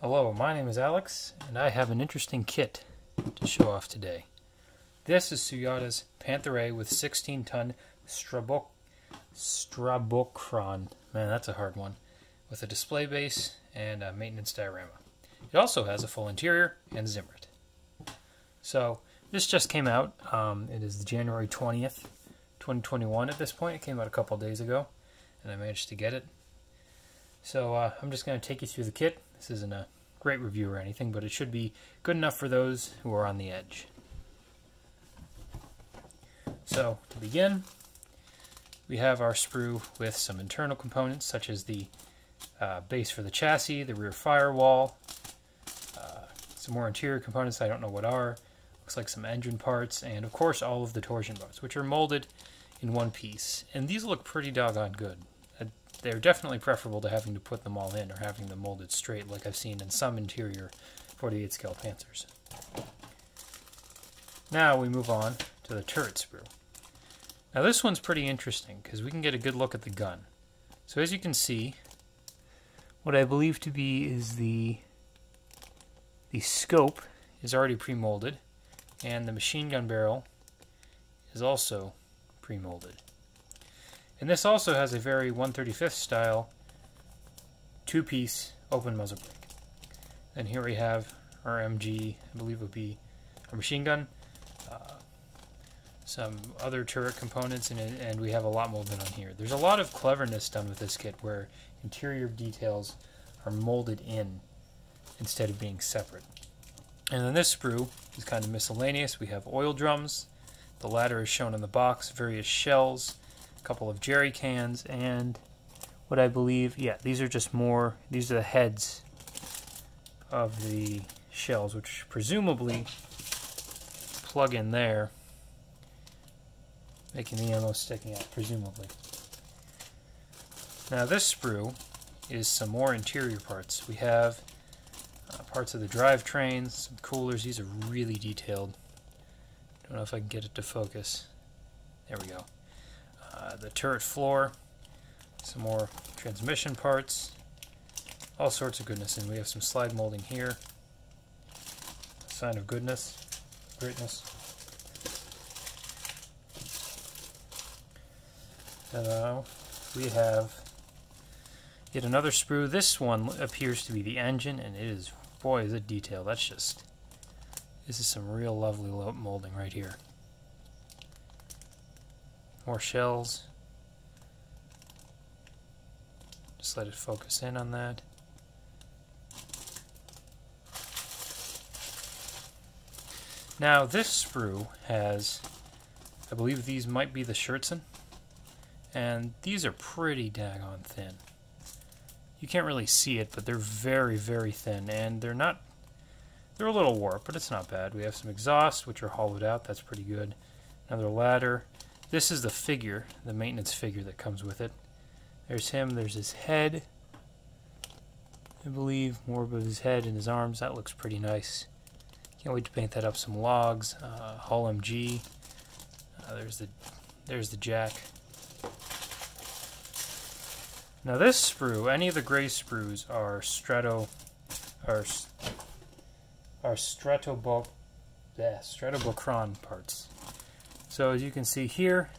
Hello, my name is Alex, and I have an interesting kit to show off today. This is Suyata's Panther A with 16-ton Strabo Strabokran. Man, that's a hard one. With a display base and a maintenance diorama. It also has a full interior and Zimmerit. So, this just came out. Um, it is January 20th, 2021 at this point. It came out a couple days ago, and I managed to get it. So uh, I'm just going to take you through the kit. This isn't a great review or anything, but it should be good enough for those who are on the edge. So to begin, we have our sprue with some internal components such as the uh, base for the chassis, the rear firewall, uh, some more interior components I don't know what are, looks like some engine parts, and of course all of the torsion bars, which are molded in one piece. And these look pretty doggone good they're definitely preferable to having to put them all in or having them molded straight like I've seen in some interior 48 scale Panthers. Now we move on to the turret sprue. Now this one's pretty interesting because we can get a good look at the gun. So as you can see, what I believe to be is the the scope is already pre-molded and the machine gun barrel is also pre-molded. And this also has a very 135th style two-piece open muzzle brake. And here we have our MG, I believe would be a machine gun, uh, some other turret components, and, and we have a lot molded on here. There's a lot of cleverness done with this kit where interior details are molded in instead of being separate. And then this sprue is kind of miscellaneous. We have oil drums. The latter is shown in the box, various shells, couple of jerry cans, and what I believe, yeah, these are just more, these are the heads of the shells, which presumably plug in there, making the ammo sticking out, presumably. Now this sprue is some more interior parts. We have uh, parts of the drivetrains, some coolers. These are really detailed. Don't know if I can get it to focus. There we go. Uh, the turret floor, some more transmission parts, all sorts of goodness. And we have some slide molding here, sign of goodness, greatness. Hello. we have yet another sprue. This one appears to be the engine, and it is, boy, is it detailed. That's just, this is some real lovely molding right here. More shells. Just let it focus in on that. Now this sprue has, I believe these might be the Schürzen, and these are pretty daggone thin. You can't really see it, but they're very, very thin, and they're not, they're a little warped, but it's not bad. We have some exhaust, which are hollowed out, that's pretty good. Another ladder, this is the figure, the maintenance figure that comes with it. There's him, there's his head. I believe more of his head and his arms. That looks pretty nice. Can't wait to paint that up. Some logs, uh, Hull MG. Uh, there's the there's the jack. Now this sprue, any of the gray sprues are strato, are are stratobo, yeah, parts. So as you can see here,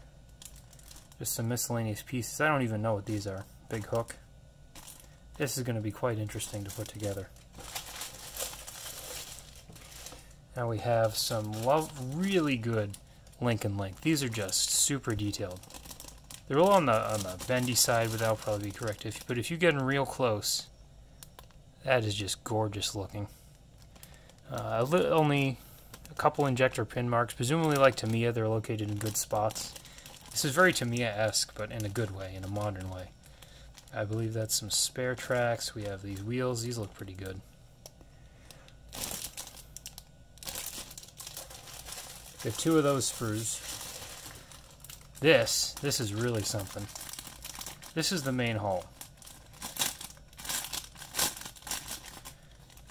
just some miscellaneous pieces. I don't even know what these are. Big hook. This is going to be quite interesting to put together. Now we have some love, really good link and link. These are just super detailed. They're all on the on the bendy side, but that'll probably be correct. If, but if you get in real close, that is just gorgeous looking. Uh, only couple injector pin marks, presumably like Tamiya, they're located in good spots. This is very Tamiya-esque, but in a good way, in a modern way. I believe that's some spare tracks. We have these wheels. These look pretty good. We have two of those sprues. This, this is really something. This is the main hull.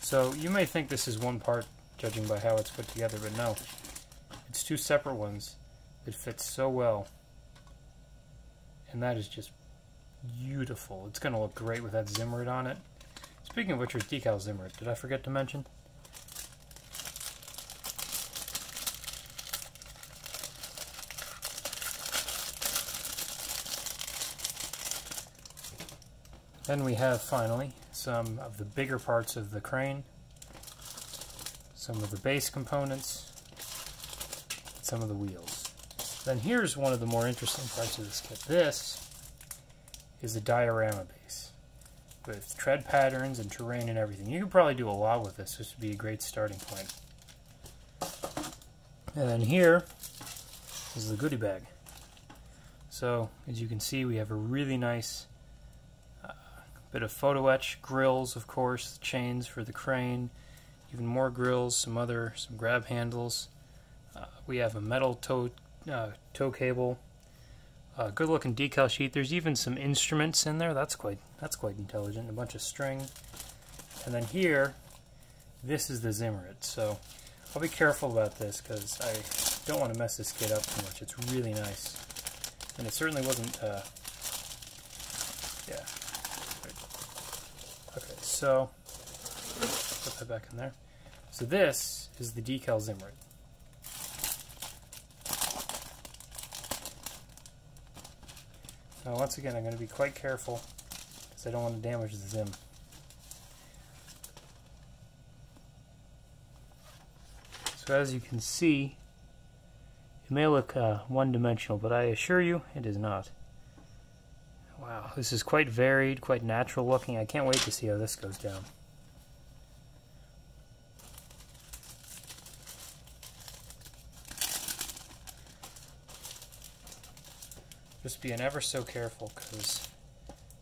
So you may think this is one part judging by how it's put together, but no. It's two separate ones that fit so well. And that is just beautiful. It's going to look great with that Zimmerit on it. speaking of which, there's decal Zimmerit. Did I forget to mention? Then we have finally some of the bigger parts of the crane, some of the base components, some of the wheels. Then here's one of the more interesting parts of this kit. This is a diorama base with tread patterns and terrain and everything. You could probably do a lot with this. This would be a great starting point. And then here is the goodie bag. So as you can see we have a really nice uh, Bit of photo etch, grills, of course, chains for the crane, even more grills, some other, some grab handles. Uh, we have a metal tow, uh, tow cable, good looking decal sheet. There's even some instruments in there. That's quite, that's quite intelligent. A bunch of string. And then here, this is the Zimmerit. So I'll be careful about this because I don't want to mess this kit up too much. It's really nice. And it certainly wasn't, uh, yeah, Okay, so put that back in there. So this is the decal Zimmerit. Now once again I'm going to be quite careful because I don't want to damage the Zim. So as you can see, it may look uh, one-dimensional, but I assure you it is not. Wow, this is quite varied, quite natural looking. I can't wait to see how this goes down. Just being ever so careful because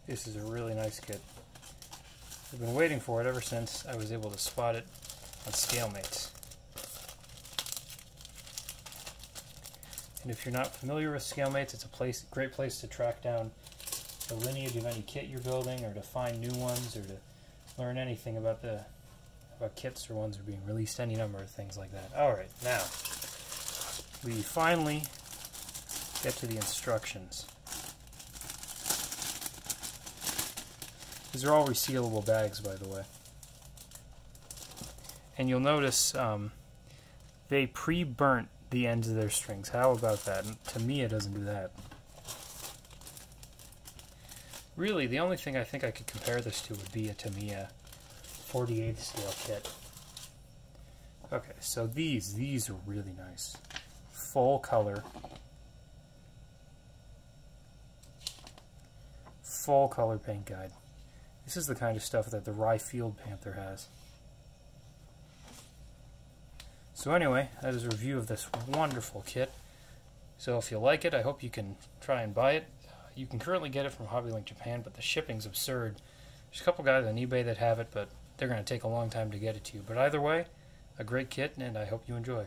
this is a really nice kit. I've been waiting for it ever since I was able to spot it on ScaleMates. And if you're not familiar with ScaleMates, it's a place, great place to track down the lineage of any kit you're building or to find new ones or to learn anything about the about kits or ones that are being released, any number of things like that. Alright, now we finally get to the instructions. These are all resealable bags, by the way. And you'll notice um, they pre-burnt the ends of their strings. How about that? to me, it doesn't do that. Really, the only thing I think I could compare this to would be a Tamiya 48th scale kit. Okay, so these, these are really nice. Full color. Full color paint guide. This is the kind of stuff that the Rye Field Panther has. So anyway, that is a review of this wonderful kit. So if you like it, I hope you can try and buy it. You can currently get it from HobbyLink Japan, but the shipping's absurd. There's a couple guys on eBay that have it, but they're going to take a long time to get it to you. But either way, a great kit, and I hope you enjoy.